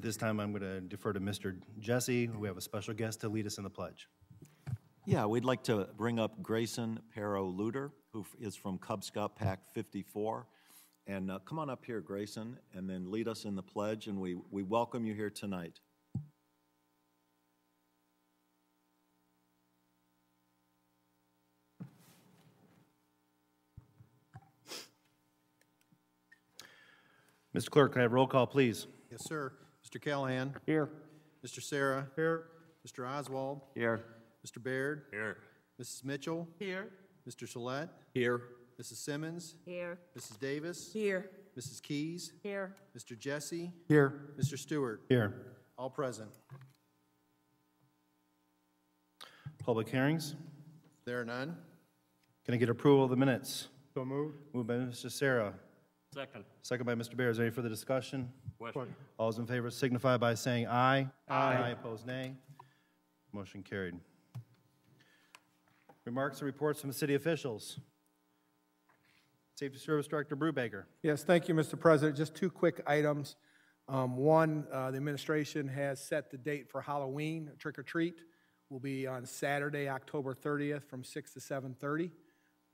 At this time, I'm going to defer to Mr. Jesse, who we have a special guest to lead us in the pledge. Yeah, we'd like to bring up Grayson Pero Luter, who is from Cub Scout Pack 54. And uh, come on up here, Grayson, and then lead us in the pledge, and we, we welcome you here tonight. Mr. Clerk, can I have roll call, please? Yes, sir. Mr. Callahan? Here. Mr. Sarah? Here. Mr. Oswald? Here. Mr. Baird? Here. Mrs. Mitchell? Here. Mr. Salett? Here. Mrs. Simmons? Here. Mrs. Davis? Here. Mrs. Keys? Here. Mr. Jesse? Here. Mr. Stewart? Here. All present. Public hearings. There are none. Can I get approval of the minutes? So moved. Moved by Mr. Sarah, Second. second by Mr. Baird. Is there any further discussion? Question. All those in favor signify by saying aye. Aye. opposed, nay. Motion carried. Remarks and reports from city officials. Safety Service Director Brubaker. Yes, thank you, Mr. President. Just two quick items. Um, One, uh, the administration has set the date for Halloween trick or treat. Will be on Saturday, October 30th, from 6 to 7:30.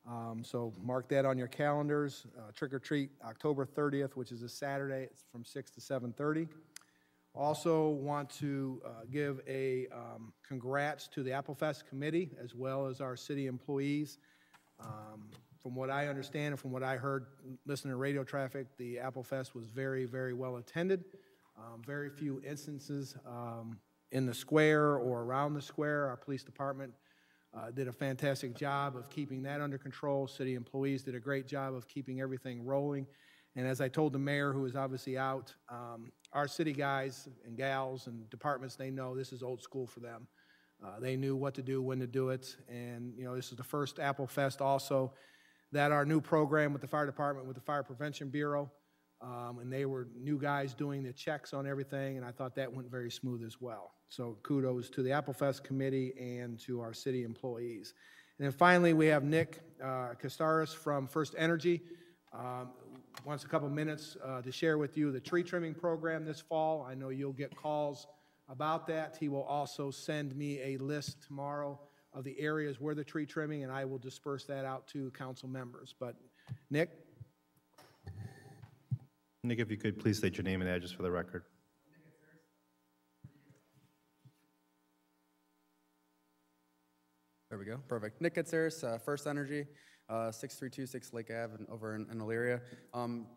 Um, So mark that on your calendars. Uh, Trick or treat, October 30th, which is a Saturday, it's from 6 to 7:30. Also want to uh, give a um, congrats to the Applefest Committee, as well as our city employees. Um, From what I understand and from what I heard, listening to radio traffic, the Applefest was very, very well attended. Um, Very few instances um, in the square or around the square. Our police department uh, did a fantastic job of keeping that under control. City employees did a great job of keeping everything rolling. And as I told the mayor, who is obviously out, um, our city guys and gals and departments, they know this is old school for them. Uh, They knew what to do, when to do it, and, you know, this is the first Apple Fest also that our new program with the fire department, with the Fire Prevention Bureau, um, and they were new guys doing the checks on everything, and I thought that went very smooth as well. So kudos to the Applefest Committee and to our city employees. And then finally, we have Nick uh, Castaris from First Energy. Um, Wants a couple minutes uh, to share with you the tree trimming program this fall. I know you'll get calls about that. He will also send me a list tomorrow of the areas where the tree trimming, and I will disperse that out to council members. But Nick? Nick, if you could please state your name and address for the record. There we go. Perfect. Nick Kitsaris, uh, First Energy, uh, 6326 Lake Ave and over in, in Elyria. Um,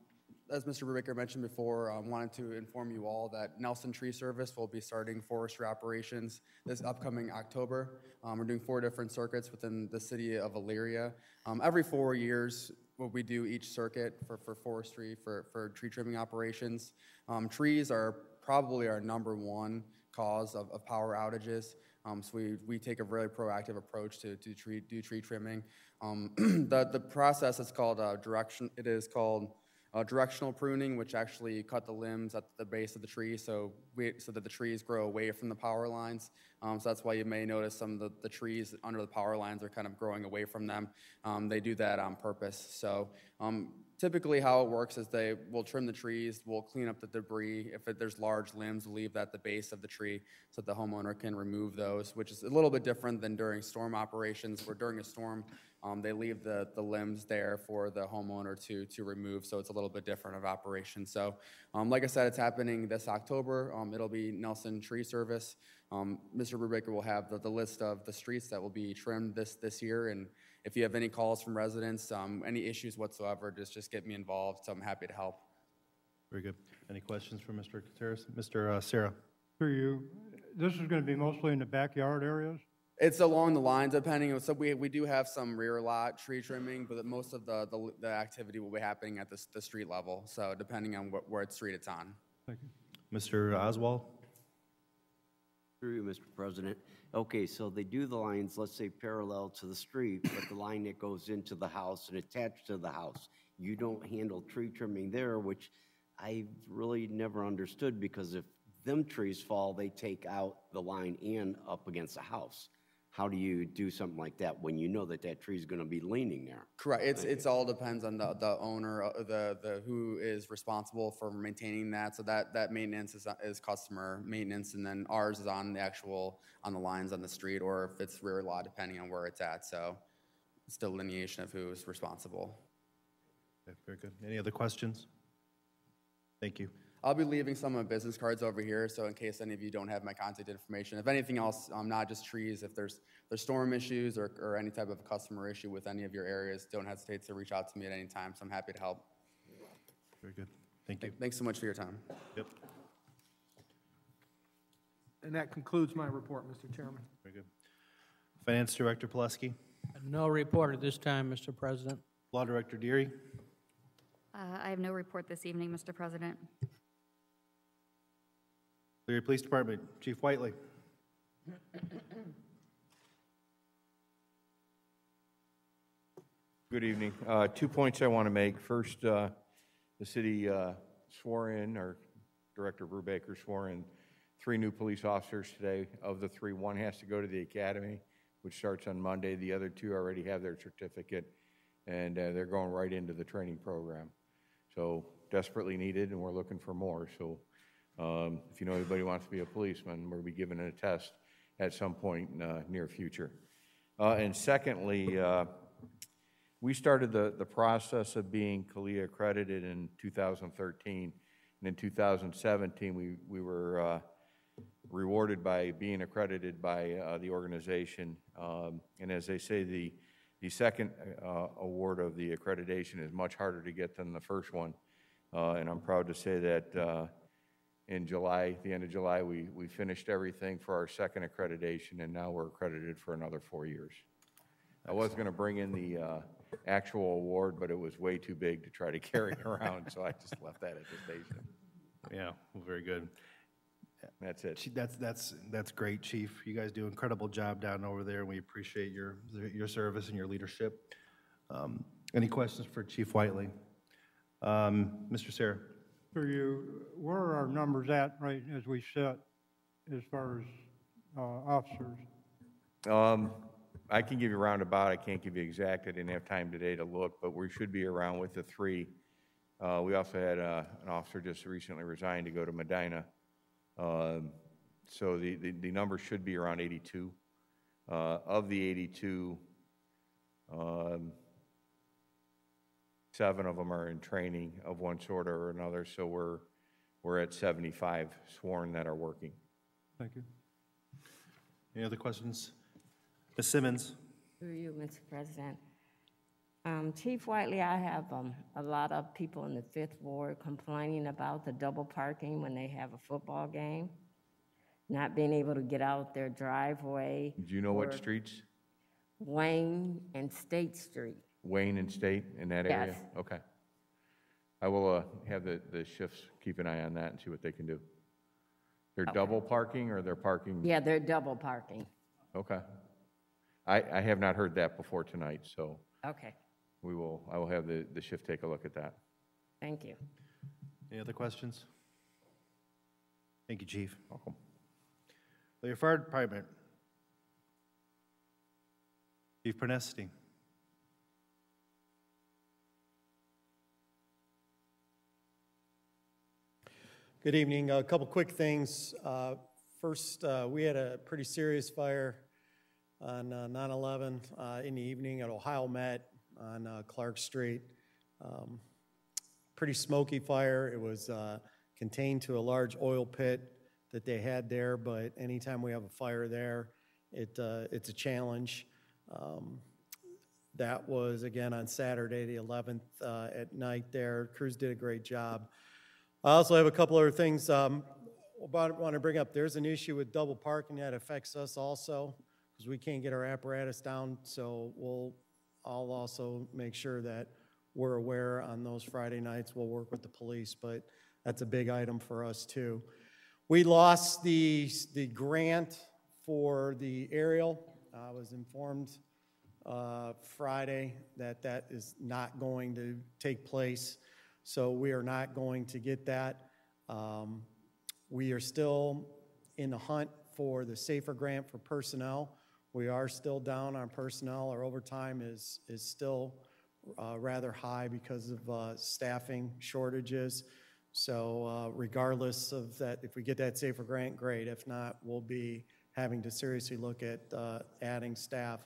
as Mr. Brubaker mentioned before, I wanted to inform you all that Nelson Tree Service will be starting forestry operations this upcoming October. Um, we're doing four different circuits within the city of Elyria. Um, every four years, what we do each circuit for, for forestry, for, for tree trimming operations. Um, trees are probably our number one cause of, of power outages. Um, so we, we take a really proactive approach to, to tree, do tree trimming. Um, the, the process is called uh, direction, it is called uh, directional pruning, which actually cut the limbs at the base of the tree so, we, so that the trees grow away from the power lines. Um, so that's why you may notice some of the, the trees under the power lines are kind of growing away from them. Um, they do that on purpose. So um, typically how it works is they will trim the trees, we'll clean up the debris. If it, there's large limbs, leave that at the base of the tree so that the homeowner can remove those, which is a little bit different than during storm operations, where during a storm, um, they leave the, the limbs there for the homeowner to, to remove, so it's a little bit different of operation. So, um, like I said, it's happening this October. Um, it'll be Nelson Tree Service. Um, Mr. Brubaker will have the, the list of the streets that will be trimmed this, this year, and if you have any calls from residents, um, any issues whatsoever, just, just get me involved, so I'm happy to help. Very good. Any questions for Mr. Kateris? Mr. uh, Sarah? through you, this is going to be mostly in the backyard areas? It's along the lines, depending, so we, we do have some rear lot tree trimming, but most of the, the, the activity will be happening at the, the street level, so depending on what, what street it's on. Thank you. Mr. Oswald? Through you, Mr. President. Okay, so they do the lines, let's say parallel to the street, but the line that goes into the house and attached to the house, you don't handle tree trimming there, which I really never understood because if them trees fall, they take out the line and up against the house. How do you do something like that when you know that that tree is gonna be leaning there? Correct. It's, it's all depends on the, the owner, uh, the, the, who is responsible for maintaining that. So that, that maintenance is, is customer maintenance and then ours is on the actual, on the lines on the street or if it's rear lot, depending on where it's at. So it's delineation of who's responsible. Okay, Very good. Any other questions? Thank you. I'll be leaving some of my business cards over here, so in case any of you don't have my contact information, if anything else, um, not just trees, if there's, there's storm issues or, or any type of customer issue with any of your areas, don't hesitate to reach out to me at any time, so I'm happy to help. Very good. Thank you. Thanks so much for your time. Yep, And that concludes my report, Mr. Chairman. very good. Finance Director Pileski, No report at this time, Mr. President. Law Director Deary, Uh, I have no report this evening, Mr. President. Elyria Police Department, Chief Whiteley. Good evening. Uh, Two points I want to make. First, uh, the city uh, swore in, or Director Brubaker swore in, three new police officers today. Of the three, one has to go to the academy, which starts on Monday. The other two already have their certificate, and uh, they're going right into the training program. So desperately needed, and we're looking for more. So um, if you know anybody wants to be a policeman, we'll be giving it a test at some point in the near future. Uh, And secondly, uh, we started the, the process of being CALEA accredited in 2013. And in 2017, we, we were uh, rewarded by being accredited by uh, the organization. Um, And as they say, the, the second uh, award of the accreditation is much harder to get than the first one. Uh, And I'm proud to say that uh, in July, the end of July, we, we finished everything for our second accreditation, and now we're accredited for another four years. I was going to bring in the uh, actual award, but it was way too big to try to carry around, so I just left that at the station. Yeah, well, very good. That's it. Chief, That's, that's, that's great, Chief. You guys do an incredible job down over there, and we appreciate your, your service and your leadership. Um, Any questions for Chief Whiteley? Um, Mr. Sarah? So you, where are our numbers at right as we sit as far as uh, officers? Um, I can give you a roundabout, I can't give you exact, I didn't have time today to look, but we should be around with the three. Uh, We also had uh, an officer just recently resigned to go to Medina. Um, So the, the, the number should be around 82. Uh, Of the 82, um, seven of them are in training of one sort or another, so we're, we're at 75 sworn that are working. Thank you. Any other questions? Ms. Simmons? Through you, Mr. President. Um, Chief Whiteley, I have um, a lot of people in the Fifth Ward complaining about the double parking when they have a football game, not being able to get out their driveway. Do you know what streets? Wayne and State Street. Wayne and State in that area? Yes. Okay. I will uh, have the, the shifts keep an eye on that and see what they can do. They're double parking or they're parking? Yeah, they're double parking. Okay. I, I have not heard that before tonight, so Okay, we will, I will have the, the shift take a look at that. thank you. Any other questions? Thank you, Chief. Welcome. Your Fire Department? Chief Pronesti? Good evening. A couple quick things. Uh, First, uh, we had a pretty serious fire on uh, 9/11 uh, in the evening at Ohio Met on uh, Clark Street. Um, Pretty smoky fire. It was uh, contained to a large oil pit that they had there, but anytime we have a fire there, it, it's a challenge. Um, That was, again, on Saturday, the 11th, uh, at night there. Crews did a great job. I also have a couple other things um, about, want to bring up. There's an issue with double parking that affects us also, because we can't get our apparatus down, so we'll, I'll also make sure that we're aware on those Friday nights. We'll work with the police, but that's a big item for us, too. We lost the, the grant for the aerial. I was informed uh, Friday that that is not going to take place, so we are not going to get that. Um, We are still in the hunt for the SAFER grant for personnel. We are still down on personnel. Our overtime is, is still uh, rather high because of uh, staffing shortages. So uh, regardless of that, if we get that safer grant, great. If not, we'll be having to seriously look at uh, adding staff.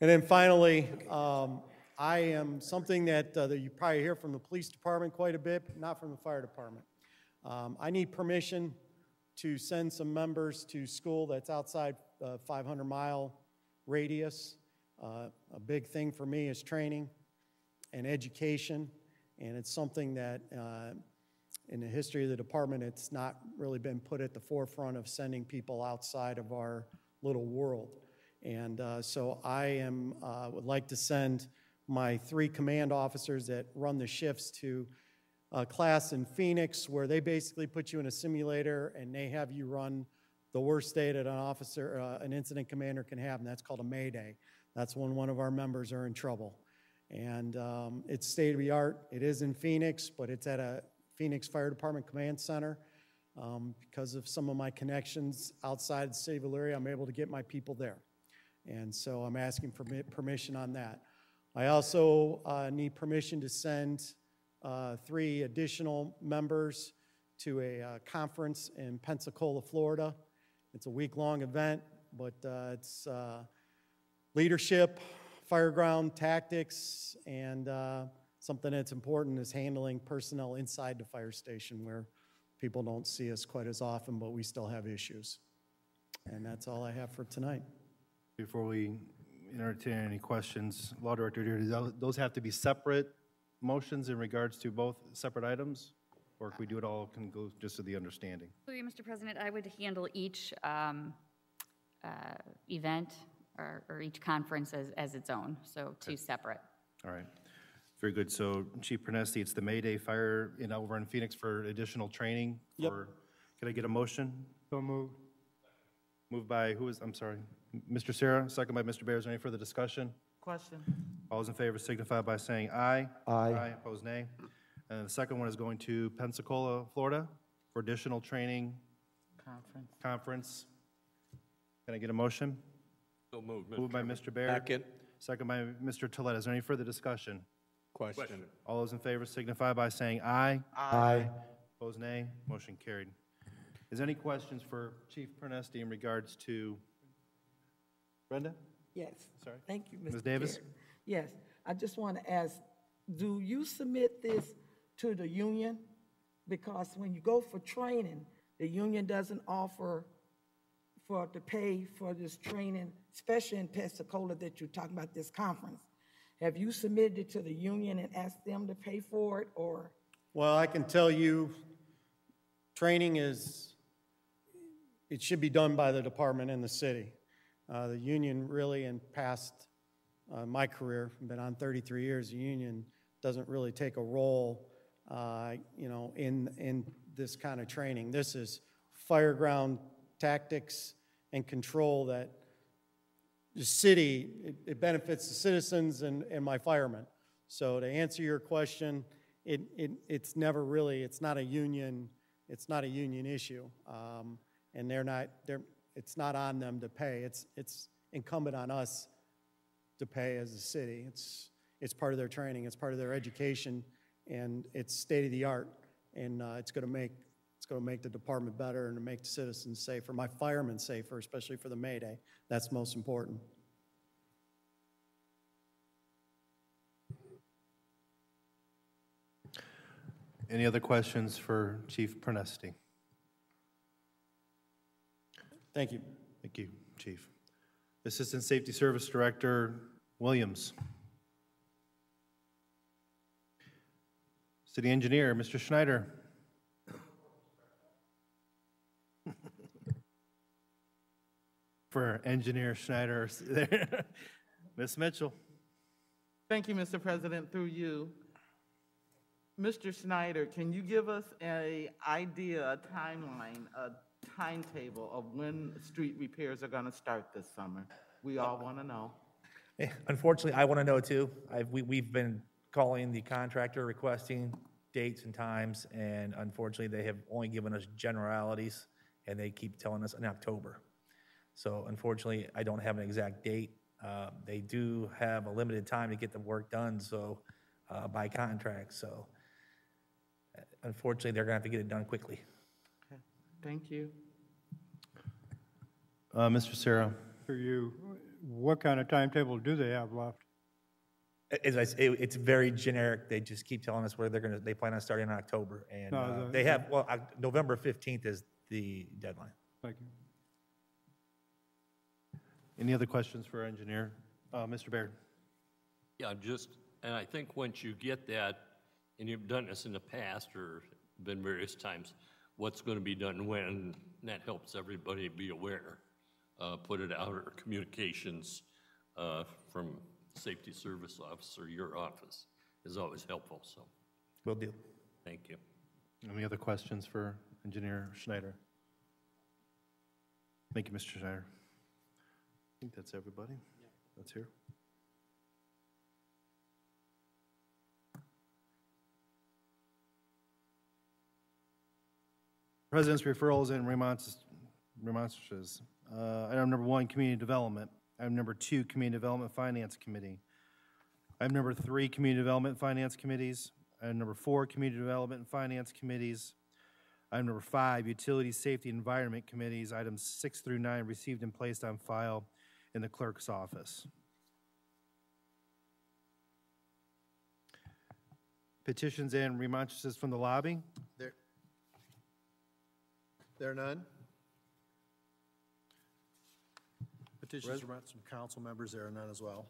And then finally, um, I am something that, uh, you probably hear from the police department quite a bit, not from the fire department. Um, I need permission to send some members to school that's outside uh 500 mile radius. Uh, a big thing for me is training and education, and it's something that uh, in the history of the department, it's not really been put at the forefront of sending people outside of our little world. And uh, so I am, uh, would like to send my three command officers that run the shifts to a class in Phoenix where they basically put you in a simulator and they have you run the worst day that an officer, uh, an incident commander can have, and that's called a Mayday. That's when one of our members are in trouble. And um, it's state of the art. It is in Phoenix, but it's at a Phoenix Fire Department Command Center. Um, because of some of my connections outside the city of Elyria, I'm able to get my people there. And so I'm asking for permission on that. I also uh, need permission to send uh, three additional members to a uh, conference in Pensacola, Florida. It's a week-long event, but uh, it's uh, leadership, fireground tactics, and uh, something that's important is handling personnel inside the fire station where people don't see us quite as often, but we still have issues. And that's all I have for tonight. Before we entertain any questions, Law Director, do those- those have to be separate motions in regards to both separate items? Or if we do it all, can go just to the understanding? Through you, Mr. President, I would handle each um, uh, event or or each conference as, as its own, so two separate. All right, very good. So Chief Pronesti, it's the May Day Fire in, over in Phoenix for additional training Yep. for, can I get a motion? So moved. Moved by, who is, I'm sorry, Mr. Sarah, second by Mr. Baird. Is there any further discussion? Question. All those in favor signify by saying aye. Aye. Aye, opposed nay. And the second one is going to Pensacola, Florida for additional training Conference. conference. Can I get a motion? So moved, Moved by Mr. Baird. Second. Second by Mr. Tolet. Is there any further discussion? Question. All those in favor signify by saying aye. Aye. Opposed, nay. Motion carried. Is there any questions for Chief Pronesti in regards to, Brenda? Yes. Sorry. Thank you, Mr. Ms. Davis? Chair. Yes, I just want to ask, do you submit this to the union? Because when you go for training, the union doesn't offer for, to pay for this training, especially in Pensacola that you're talking about this conference. Have you submitted it to the union and asked them to pay for it, or? Well, I can tell you, training is, it should be done by the department and the city. Uh, The union really, in past, uh, my career, been on 33 years, the union doesn't really take a role, uh, you know, in, in this kind of training. This is fireground tactics and control that the city, it- it benefits the citizens and, and my firemen. So to answer your question, it, it, it's never really, it's not a union, it's not a union issue. Um, and they're not, they're, it's not on them to pay. It's, it's incumbent on us to pay as a city. It's, it's part of their training, it's part of their education, and it's state of the art. And, uh, it's gonna make, it's gonna make the department better and to make the citizens safer, my firemen safer, especially for the May Day. That's most important. Any other questions for Chief Pronesti? Thank you. Thank you, Chief. Assistant Safety Service Director Williams. City Engineer, Mr. Schneider. For Engineer Schneider, there. Ms. Mitchell. Thank you, Mr. President, through you. Mr. Schneider, can you give us a idea, a timeline, a timetable of when street repairs are gonna start this summer? We all wanna know. Eh, Unfortunately, I want to know too. I've, we, we've been calling the contractor requesting dates and times, and unfortunately, they have only given us generalities, and they keep telling us in October. So unfortunately, I don't have an exact date. Uh, They do have a limited time to get the work done, so, uh, by contract, so uh, unfortunately, they're gonna have to get it done quickly. Thank you. Uh, Mr. Sarah, For you, what kind of timetable do they have left? As I, s- it- it's very generic. They just keep telling us where they're gonna, they plan on starting in October. And No, uh, the- they have, well, Oc- November 15th is the deadline. Thank you. any other questions for our engineer? Uh, Mr. Baird? Yeah, just, and I think once you get that, and you've done this in the past or been various times, what's going to be done when, that helps everybody be aware. Uh, Put it out, or communications uh, from safety service officer, your office, is always helpful, so, Will do. thank you. Any other questions for Engineer Schneider? Thank you, Mr. Schneider. I think that's everybody that's here. President's referrals and remonstrances-. Uh, Item number one, community development. Item number two, community development finance committee. Item number three, community development finance committees. Item number four, community development and finance committees. Item number five, utility safety environment committees. Items six through nine received and placed on file in the clerk's office. Petitions and remonstrances from the lobby. There, there are none? Petitions from some council members, there are none as well.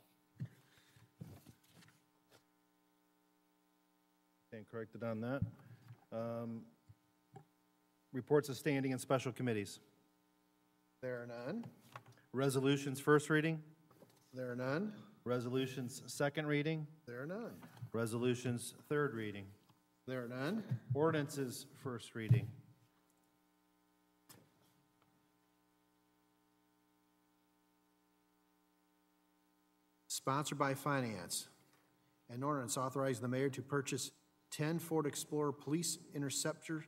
Stand corrected on that. Um, Reports of standing and special committees. There are none? Resolutions, first reading. There are none? Resolutions, second reading. There are none? Resolutions, third reading. There are none? Ordinances, first reading. Sponsored by Finance. An ordinance authorizing the mayor to purchase 10 Ford Explorer Police Interceptor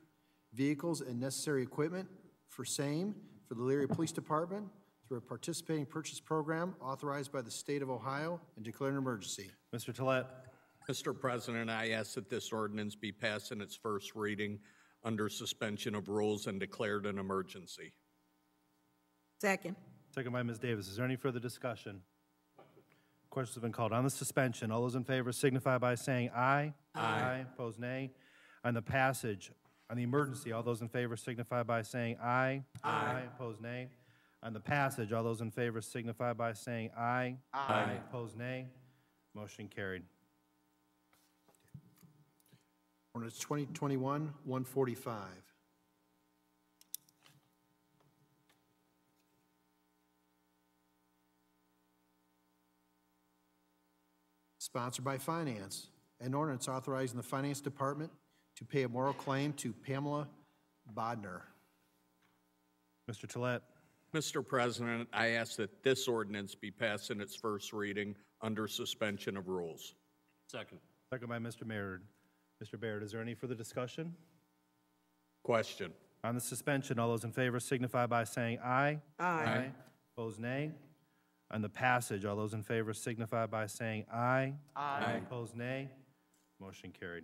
vehicles and necessary equipment for same for the Elyria Police Department through a participating purchase program authorized by the state of Ohio and declaring an emergency. Mr. Tolet. Mr. President, I ask that this ordinance be passed in its first reading under suspension of rules and declared an emergency. Second. Second by Ms. Davis. Is there any further discussion? Questions have been called. On the suspension, all those in favor signify by saying aye. Aye. Opposed, nay. On the passage, on the emergency, all those in favor signify by saying aye. Aye. Opposed, nay. On the passage, all those in favor signify by saying aye. Aye. Opposed, nay. Motion carried. Ordinance 2021-145. Sponsored by Finance. An ordinance authorizing the Finance Department to pay a moral claim to Pamela Bodnar. Mr. Tolet. Mr. President, I ask that this ordinance be passed in its first reading under suspension of rules. Second. Second by Mr. Baird. Mr. Baird, is there any further discussion? Question. On the suspension, all those in favor signify by saying aye. Aye. Opposed, nay. On the passage, all those in favor signify by saying aye. Aye. Opposed, nay. Motion carried.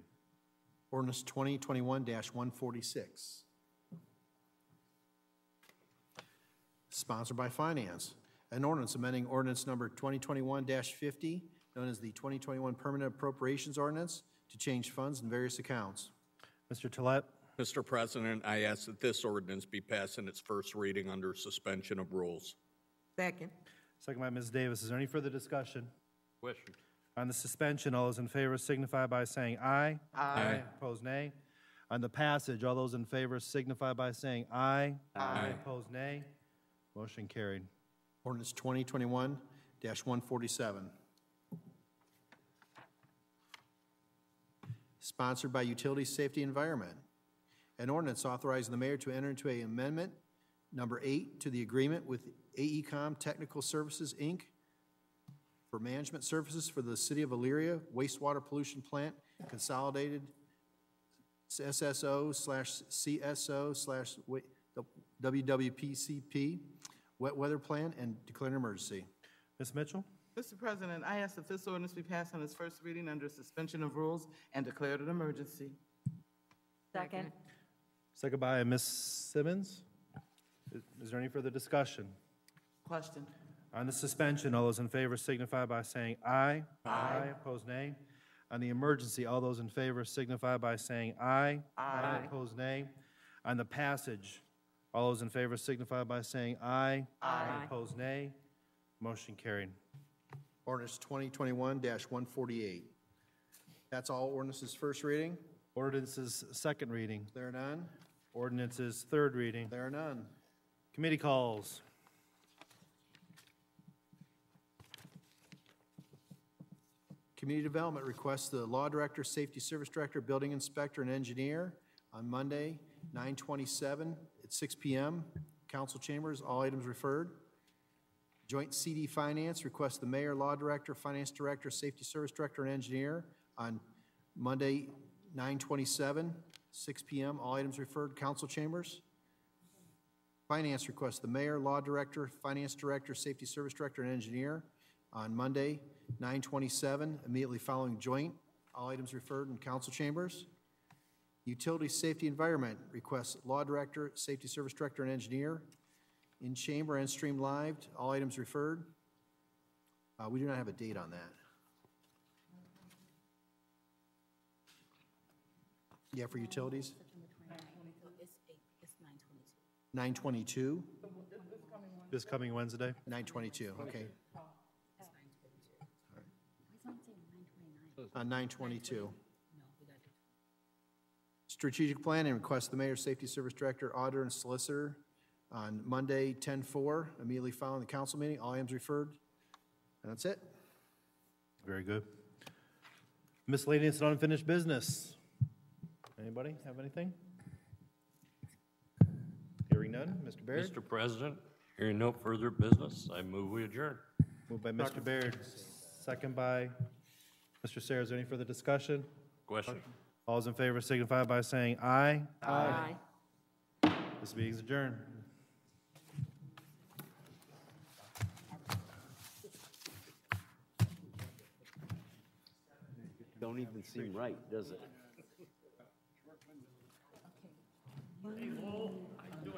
Ordinance 2021-146. Sponsored by Finance. An ordinance amending ordinance number 2021-50, known as the 2021 Permanent Appropriations Ordinance, to change funds in various accounts. Mr. Tolet. Mr. President, I ask that this ordinance be passed in its first reading under suspension of rules. Second. Second by Ms. Davis. Is there any further discussion? Question. On the suspension, all those in favor signify by saying aye. Aye. Opposed, nay. On the passage, all those in favor signify by saying aye. Aye. Opposed, nay. Motion carried. Ordinance 2021-147. Sponsored by Utility Safety Environment. An ordinance authorizing the mayor to enter into a amendment number eight to the agreement with AECom Technical Services, Inc. for management services for the city of Elyria wastewater pollution plant consolidated SSO slash CSO slash WWPCP wet weather plan, and declare an emergency. Ms. Mitchell? Mr. President, I ask that this ordinance be passed on its first reading under suspension of rules and declared an emergency. Second. Second by Ms. Simmons. Is is there any further discussion? Question. On the suspension, all those in favor signify by saying aye. Aye. Opposed, nay. On the emergency, all those in favor signify by saying aye. Aye. Opposed, nay. On the passage, all those in favor signify by saying aye. Aye. Opposed, nay. Motion carried. Ordinance 2021-148. That's all ordinances first reading. Ordinances, second reading. There are none. Ordinances, third reading. There are none. Committee calls. Community Development requests the Law Director, Safety Service Director, Building Inspector, and Engineer on Monday, 9/27 at 6 PM. Council chambers, all items referred. Joint CD Finance requests the Mayor, Law Director, Finance Director, Safety Service Director, and Engineer on Monday, 9/27, 6 PM. All items referred. Council chambers. Finance requests the Mayor, Law Director, Finance Director, Safety Service Director, and Engineer on Monday, 9/27, immediately following joint. All items referred in council chambers. Utility Safety Environment requests Law Director, Safety Service Director, and Engineer in chamber and stream live. All items referred. Uh, We do not have a date on that. Yeah, for utilities? 9/22? This coming Wednesday? 9/22, okay. On uh, 9/22. Strategic Planning requests the Mayor, Safety Service Director, Auditor, and Solicitor on Monday, 10/4, immediately following the council meeting. All items referred. And that's it. Very good. Miscellaneous and unfinished business. Anybody have anything? Hearing none. Mr. Baird? Mr. President, hearing no further business, I move we adjourn. Moved by Mr. Baird, second by Mr. Sayers. Any further discussion? Question? All those in favor signify by saying aye. Aye. This meeting is adjourned. Don't even seem right, does it?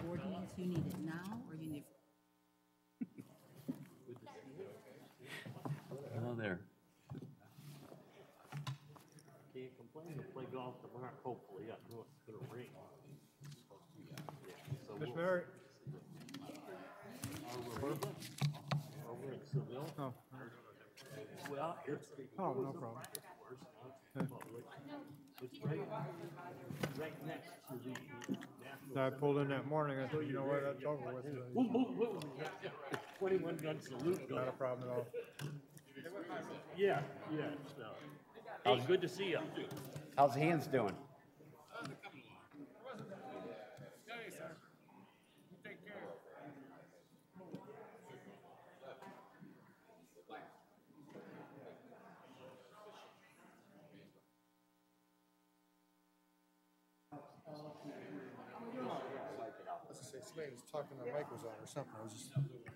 Ordinance, you need it now, or you need? Hello there. Can't complain, we'll play golf tomorrow, hopefully, I know it's gonna rain. Ms. Mary? Over in Seville? Oh, Well, it's. Oh, no problem. It's right, right next to the. So I pulled in that morning, I thought, you know what, that's over with. Twenty-one gun salute. Not a problem at all. Yeah, yeah, so. Hey, good to see you. How's Hands doing? Talking, the mic was on or something, I was just.